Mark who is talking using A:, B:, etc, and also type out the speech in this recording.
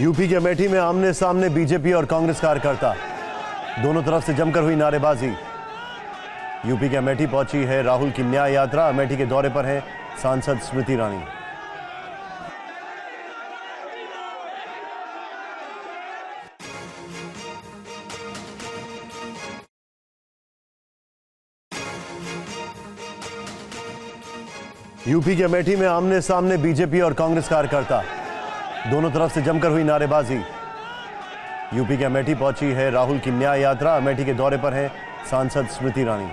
A: UP के अमेठी में आमने सामने बीजेपी और कांग्रेस कार्यकर्ता। दोनों तरफ़ से जमकर हुई नारेबाजी। यूपी के अमेठी पहुँची है राहुल की न्याय यात्रा। अमेठी के दौरे पर है सांसद स्मृति ईरानी। यूपी के अमेठी में आमने सामने बीजेपी और कांग्रेस कार्यकर्ता। दोनों तरफ़ से जमकर हुई नारेबाजी। यूपी के अमेठी पहुँची है राहुल की न्याय यात्रा। अमेठी के दौरे पर है सांसद स्मृति ईरानी।